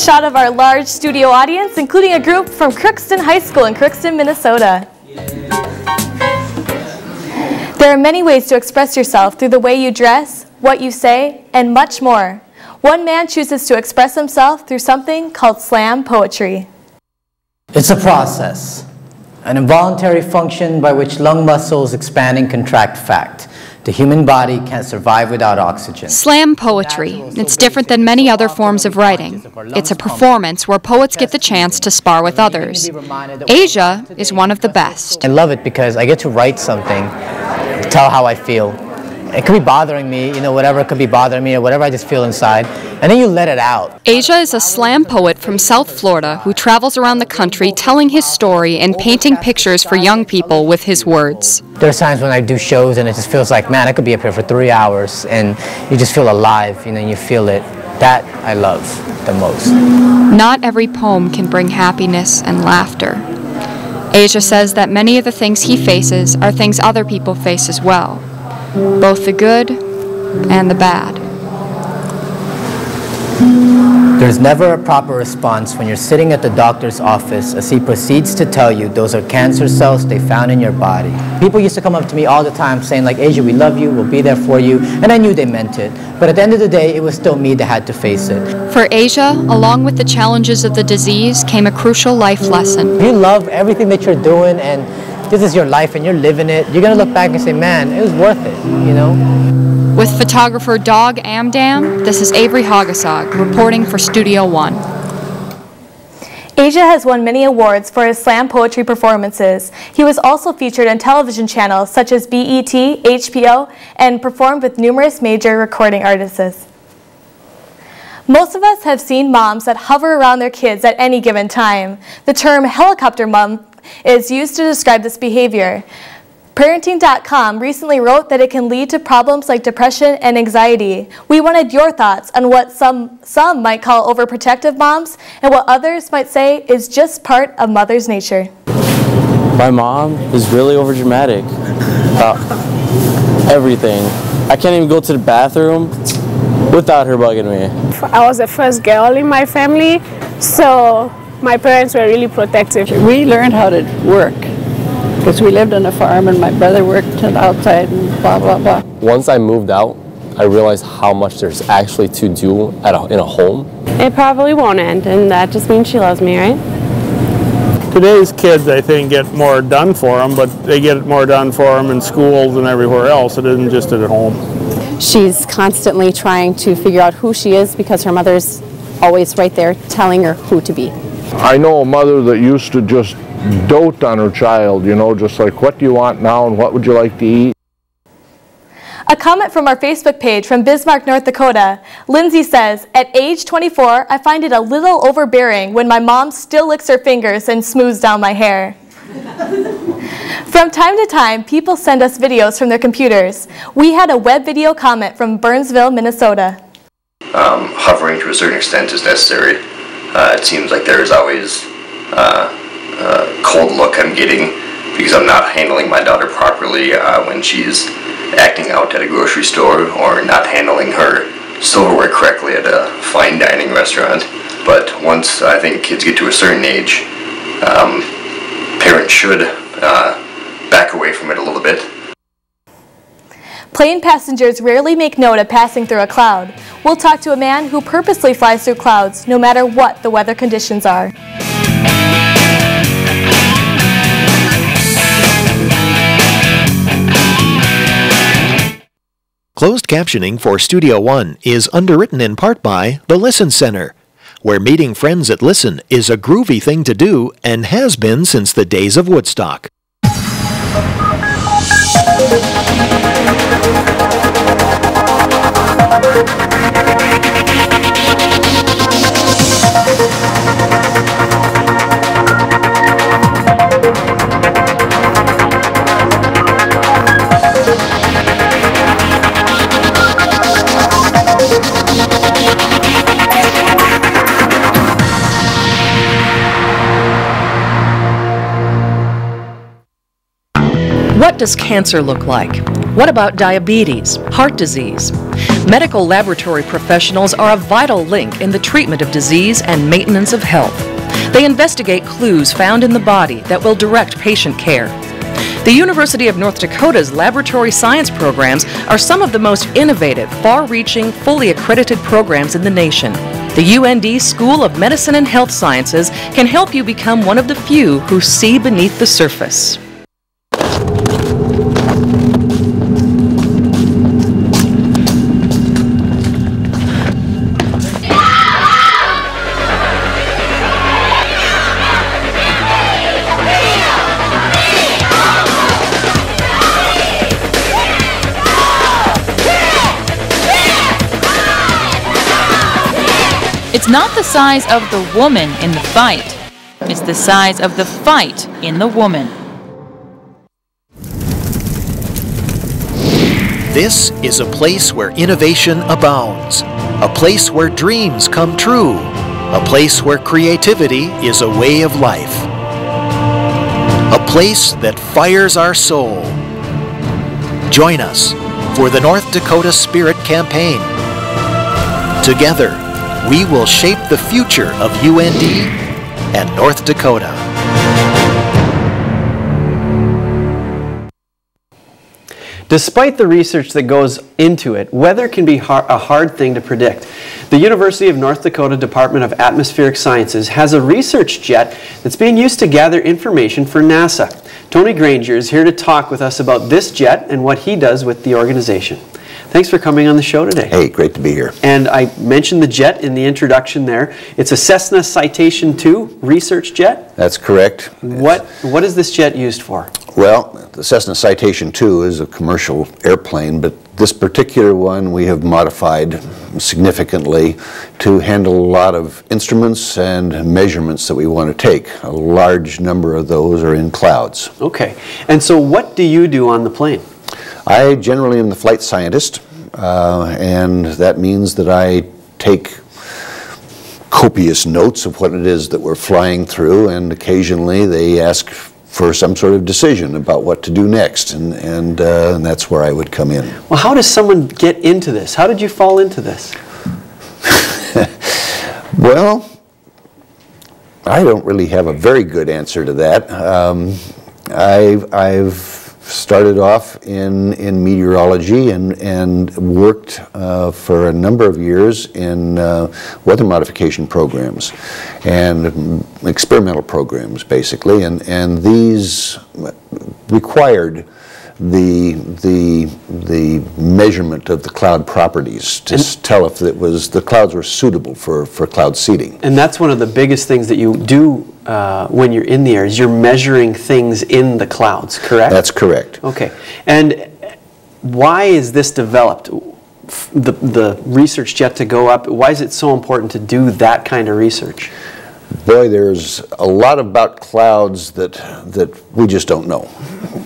Shot of our large studio audience, including a group from Crookston High School in Crookston, Minnesota. There are many ways to express yourself through the way you dress, what you say, and much more. One man chooses to express himself through something called slam poetry. It's a process, an involuntary function by which lung muscles expand and contract fact. The human body can't survive without oxygen. Slam poetry. It's different than many other forms of writing. It's a performance where poets get the chance to spar with others. Asia is one of the best. I love it because I get to write something, tell how I feel. It could be bothering me, you know, whatever could be bothering me or whatever I just feel inside. And then you let it out. Asia is a slam poet from South Florida who travels around the country telling his story and painting pictures for young people with his words. There's times when I do shows and it just feels like, man, I could be up here for three hours and you just feel alive, you know, you feel it. That I love the most. Not every poem can bring happiness and laughter. Asia says that many of the things he faces are things other people face as well, both the good and the bad. There's never a proper response when you're sitting at the doctor's office as he proceeds to tell you those are cancer cells they found in your body. People used to come up to me all the time saying like, Asia, we love you, we'll be there for you, and I knew they meant it. But at the end of the day, it was still me that had to face it. For Asia, along with the challenges of the disease, came a crucial life lesson. You love everything that you're doing and this is your life and you're living it. You're gonna look back and say, man, it was worth it, you know? With photographer Dog Amdam, this is Avery Hogasog reporting for Studio One. Asia has won many awards for his slam poetry performances. He was also featured on television channels such as BET, HBO, and performed with numerous major recording artists. Most of us have seen moms that hover around their kids at any given time. The term helicopter mom is used to describe this behavior. Parenting.com recently wrote that it can lead to problems like depression and anxiety. We wanted your thoughts on what some, some might call overprotective moms and what others might say is just part of mother's nature. My mom is really overdramatic about everything. I can't even go to the bathroom without her bugging me. I was the first girl in my family, so my parents were really protective. We learned how to work because we lived on a farm and my brother worked outside and blah, blah, blah. Once I moved out, I realized how much there's actually to do at a, in a home. It probably won't end, and that just means she loves me, right? Today's kids, I think, get more done for them, but they get more done for them in schools and everywhere else. It isn't just at home. She's constantly trying to figure out who she is because her mother's always right there telling her who to be. I know a mother that used to just dote on her child, you know, just like, what do you want now and what would you like to eat? A comment from our Facebook page from Bismarck, North Dakota. Lindsay says, At age 24, I find it a little overbearing when my mom still licks her fingers and smooths down my hair. <laughs> from time to time, people send us videos from their computers. We had a web video comment from Burnsville, Minnesota. Um, hovering to a certain extent is necessary. Uh, it seems like there is always uh, a cold look I'm getting because I'm not handling my daughter properly uh, when she's acting out at a grocery store or not handling her silverware correctly at a fine dining restaurant. But once I think kids get to a certain age, um, parents should uh, back away from it a little bit. Plane passengers rarely make note of passing through a cloud. We'll talk to a man who purposely flies through clouds no matter what the weather conditions are. Closed captioning for Studio One is underwritten in part by the Listen Center, where meeting friends at Listen is a groovy thing to do and has been since the days of Woodstock. thank you does cancer look like? What about diabetes, heart disease? Medical laboratory professionals are a vital link in the treatment of disease and maintenance of health. They investigate clues found in the body that will direct patient care. The University of North Dakota's laboratory science programs are some of the most innovative, far reaching, fully accredited programs in the nation. The UND School of Medicine and Health Sciences can help you become one of the few who see beneath the surface. Not the size of the woman in the fight, it's the size of the fight in the woman. This is a place where innovation abounds, a place where dreams come true, a place where creativity is a way of life, a place that fires our soul. Join us for the North Dakota Spirit Campaign. Together, we will shape the future of UND and North Dakota. Despite the research that goes into it, weather can be har a hard thing to predict. The University of North Dakota Department of Atmospheric Sciences has a research jet that's being used to gather information for NASA. Tony Grainger is here to talk with us about this jet and what he does with the organization. Thanks for coming on the show today. Hey, great to be here. And I mentioned the jet in the introduction there. It's a Cessna Citation II research jet. That's correct. What What is this jet used for? Well, the Cessna Citation II is a commercial airplane, but this particular one we have modified significantly to handle a lot of instruments and measurements that we want to take. A large number of those are in clouds. Okay. And so what do you do on the plane? I generally am the flight scientist, uh, and that means that I take copious notes of what it is that we're flying through, and occasionally they ask for some sort of decision about what to do next, and, and, uh, and that's where I would come in. Well, how does someone get into this? How did you fall into this? <laughs> Well, I don't really have a very good answer to that. Um, I've, I've started off in, in meteorology and, and worked uh, for a number of years in uh, weather modification programs and experimental programs, basically. And, and these required the the the measurement of the cloud properties to s- tell if it was the clouds were suitable for for cloud seeding. And that's one of the biggest things that you do uh, when you're in the air is you're measuring things in the clouds, correct? That's correct. Okay. And why is this developed? The, the research jet to go up, why is it so important to do that kind of research? Boy, there's a lot about clouds that that we just don't know,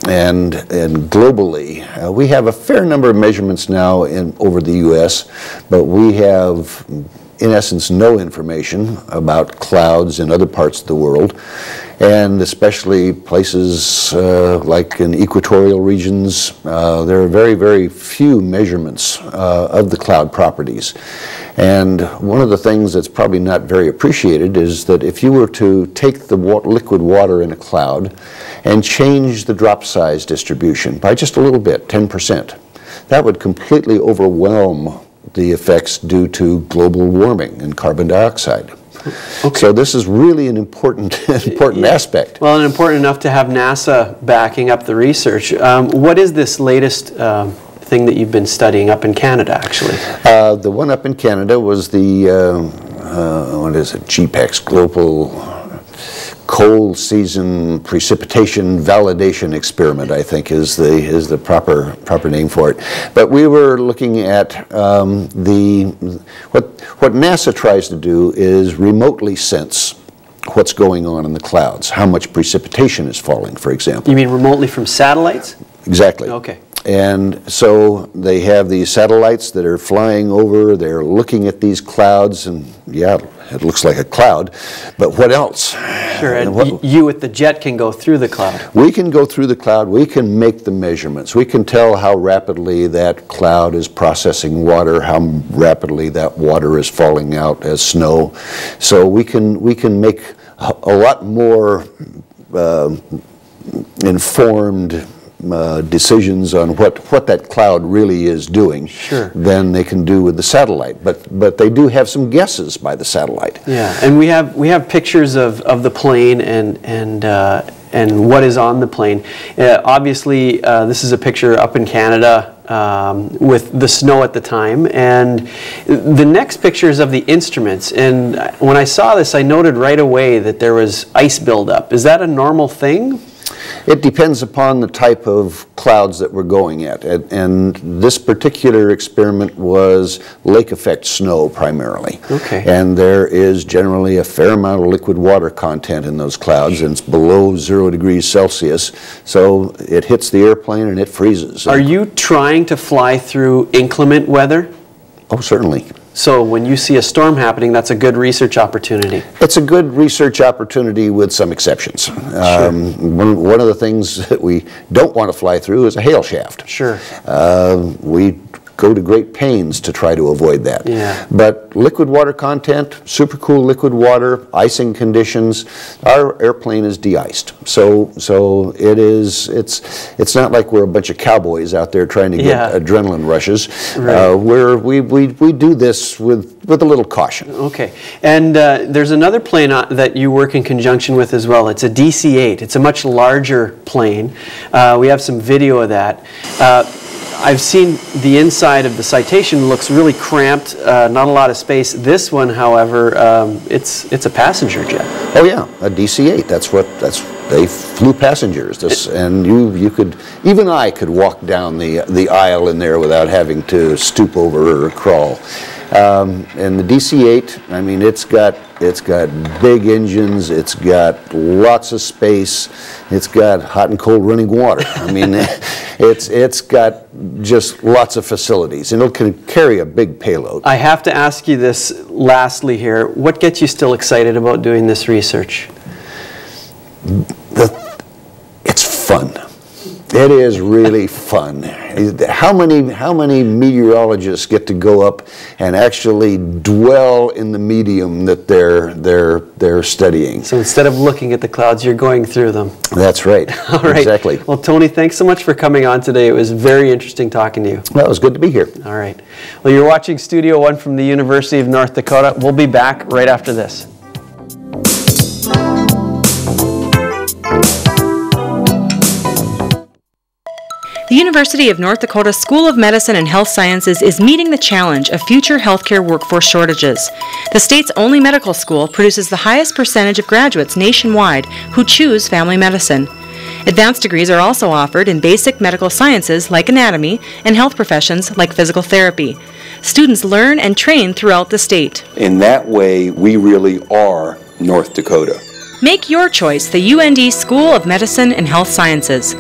and and globally, uh, we have a fair number of measurements now in over the U.S., but we have, in essence, no information about clouds in other parts of the world, and especially places uh, like in equatorial regions, uh, there are very very few measurements uh, of the cloud properties. And one of the things that's probably not very appreciated is that if you were to take the wa- liquid water in a cloud and change the drop size distribution by just a little bit, 10%, that would completely overwhelm the effects due to global warming and carbon dioxide. So this is really an important <laughs> important aspect. Well, and important enough to have NASA backing up the research. Um, what is this latest um, thing that you've been studying up in Canada, actually? Uh, the one up in Canada was the, uh, uh, what is it, GPEX, Global Cold Season Precipitation Validation Experiment, I think is the, is the proper, proper name for it. But we were looking at um, the, what, what NASA tries to do is remotely sense what's going on in the clouds, how much precipitation is falling, for example. You mean remotely from satellites? Exactly. Okay. And so they have these satellites that are flying over, they're looking at these clouds, and yeah, it looks like a cloud, but what else? Sure, and what- you with the jet can go through the cloud. We can go through the cloud, we can make the measurements, we can tell how rapidly that cloud is processing water, how rapidly that water is falling out as snow. So we can, we can make a a lot more uh, informed uh, decisions on what, what that cloud really is doing Sure. than they can do with the satellite. But, but they do have some guesses by the satellite. Yeah, and we have we have pictures of, of the plane and and uh, and what is on the plane. Uh, obviously, uh, this is a picture up in Canada um, with the snow at the time, and the next picture is of the instruments. And when I saw this, I noted right away that there was ice buildup. Is that a normal thing? It depends upon the type of clouds that we're going at. And, and this particular experiment was lake effect snow primarily. Okay. And there is generally a fair amount of liquid water content in those clouds, and it's below zero degrees Celsius. So it hits the airplane and it freezes. Are you trying to fly through inclement weather? Oh, certainly. So when you see a storm happening, that's a good research opportunity. It's a good research opportunity with some exceptions. Um, one, one of the things that we don't want to fly through is a hail shaft. Sure. Uh, we go to great pains to try to avoid that. Yeah. But liquid water content, super cool liquid water, icing conditions, our airplane is de-iced. So, so it is, it's, it's not like we're a bunch of cowboys out there trying to get Yeah. adrenaline rushes. Right. Uh, we're, we, we, we do this with, with a little caution. Okay, and uh, there's another plane uh, that you work in conjunction with as well. It's a DC-8. It's a much larger plane. Uh, we have some video of that. I've seen the inside of the citation looks really cramped, uh, not a lot of space. This one, however, um, it's it's a passenger jet. Oh yeah, a DC-8. That's what that's they flew passengers. This, and you you could even I could walk down the the aisle in there without having to stoop over or crawl. Um, and the DC-8, I mean, it's got it's got big engines. It's got lots of space. It's got hot and cold running water. I mean, <laughs> it's it's got just lots of facilities, and it can carry a big payload. I have to ask you this lastly here. What gets you still excited about doing this research? The, it's fun. It is really fun. How many how many meteorologists get to go up and actually dwell in the medium that they're they're they're studying? So instead of looking at the clouds, you're going through them. That's right. <laughs> All right. Exactly. Well, Tony, thanks so much for coming on today. It was very interesting talking to you. Well, it was good to be here. All right. Well, you're watching Studio One from the University of North Dakota. We'll be back right after this. The University of North Dakota School of Medicine and Health Sciences is meeting the challenge of future healthcare workforce shortages. The state's only medical school produces the highest percentage of graduates nationwide who choose family medicine. Advanced degrees are also offered in basic medical sciences like anatomy and health professions like physical therapy. Students learn and train throughout the state. In that way, we really are North Dakota. Make your choice the UND School of Medicine and Health Sciences.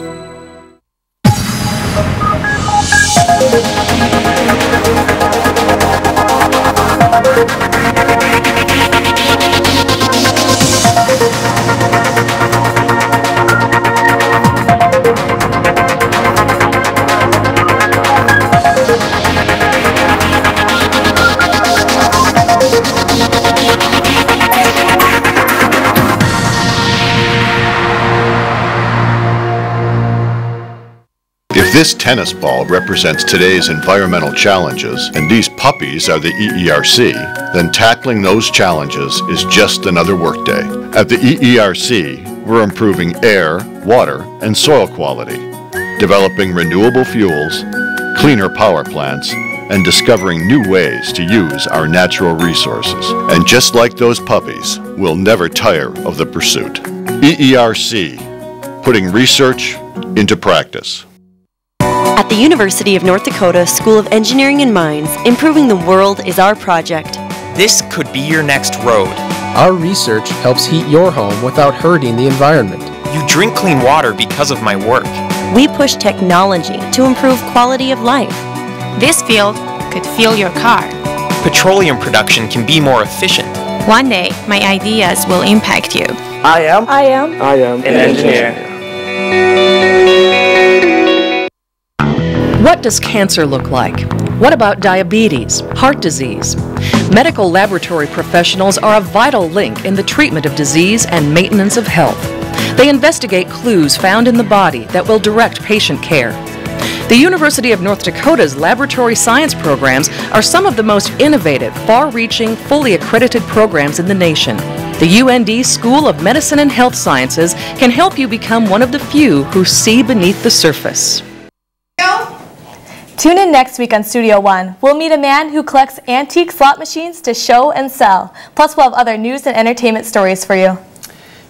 This tennis ball represents today's environmental challenges and these puppies are the EERC, then tackling those challenges is just another workday. At the EERC, we're improving air, water, and soil quality, developing renewable fuels, cleaner power plants, and discovering new ways to use our natural resources. And just like those puppies, we'll never tire of the pursuit. EERC, putting research into practice. At the University of North Dakota School of Engineering and Mines, improving the world is our project. This could be your next road. Our research helps heat your home without hurting the environment. You drink clean water because of my work. We push technology to improve quality of life. This field could fuel your car. Petroleum production can be more efficient. One day, my ideas will impact you. I am. I am. I am an engineer. What does cancer look like? What about diabetes, heart disease? Medical laboratory professionals are a vital link in the treatment of disease and maintenance of health. They investigate clues found in the body that will direct patient care. The University of North Dakota's laboratory science programs are some of the most innovative, far reaching, fully accredited programs in the nation. The UND School of Medicine and Health Sciences can help you become one of the few who see beneath the surface. Tune in next week on Studio One. We'll meet a man who collects antique slot machines to show and sell. Plus, we'll have other news and entertainment stories for you.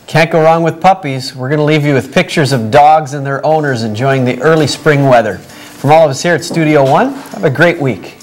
Can't go wrong with puppies. We're going to leave you with pictures of dogs and their owners enjoying the early spring weather. From all of us here at Studio One, have a great week.